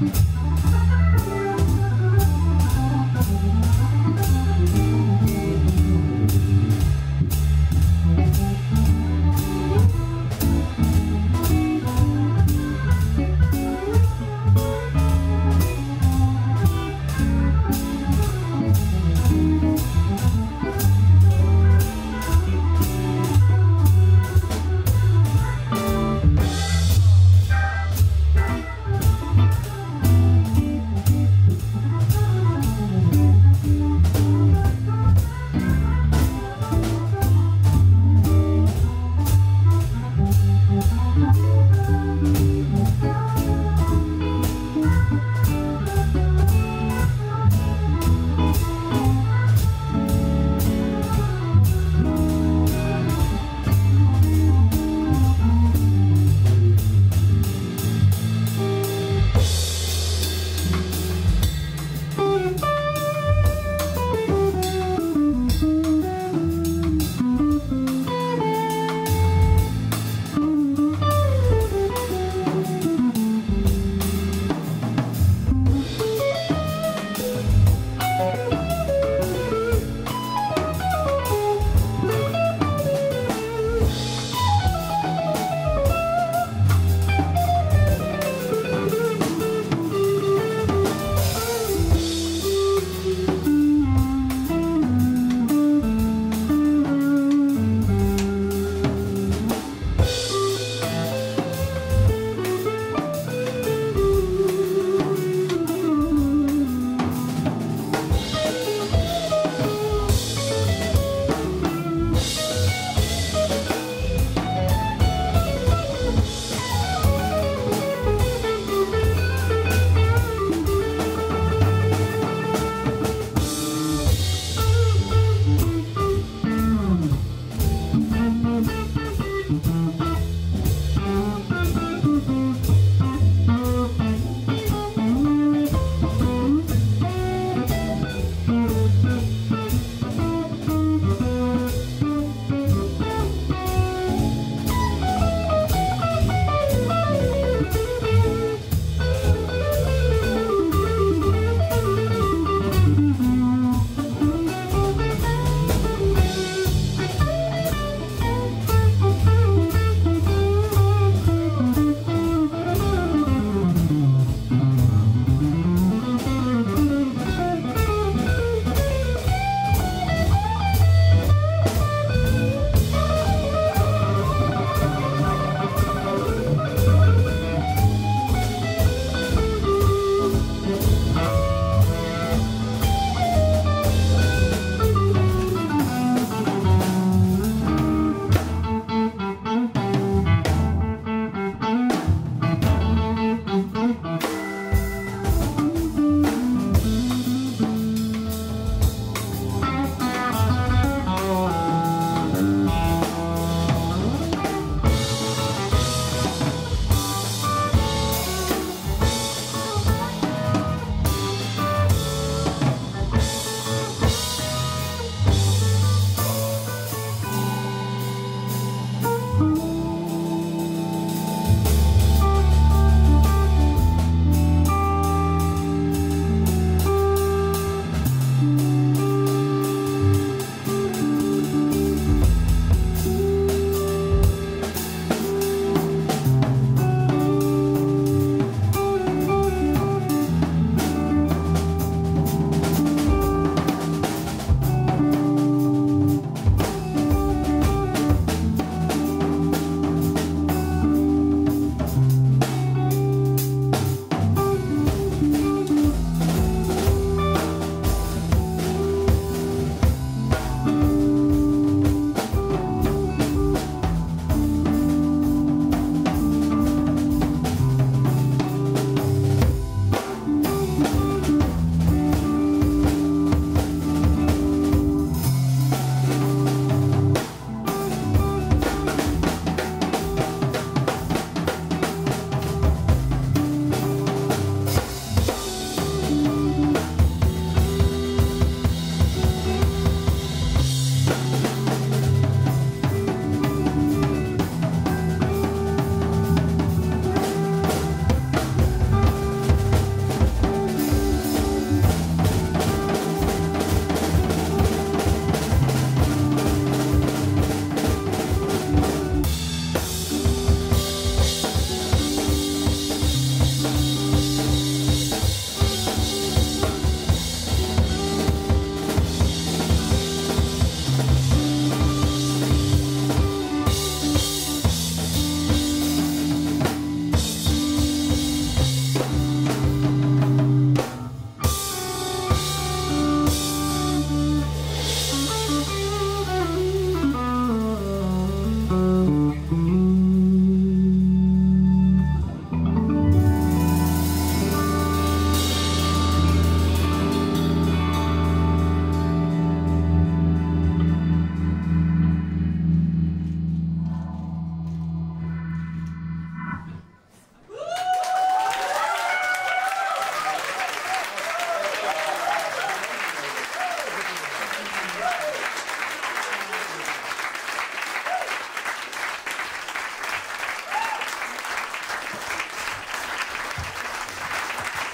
Mm-hmm.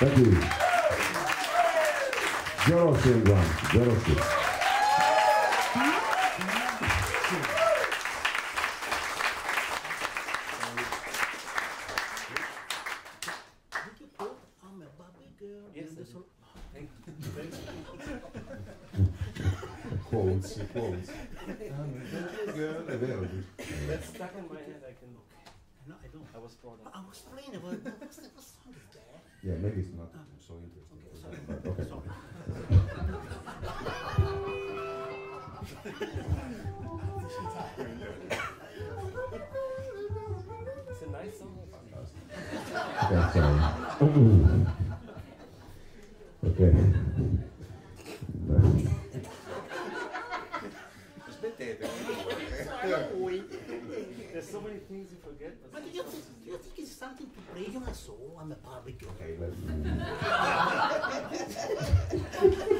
I this do. one- Thank you. Quotes, quotes. Girl, è vero, giusto? That's stuck in my head. I can. No, I don't. I was brought up. I was playing about what's the what song is that? Yeah, maybe it's not oh. so interesting. Okay, sorry. But okay. Sorry. It's a nice song. Yeah, sorry. okay. There's so many things you forget. But But do you think, do you think it's something to play you know, so I'm a Barbie girl. Okay, let's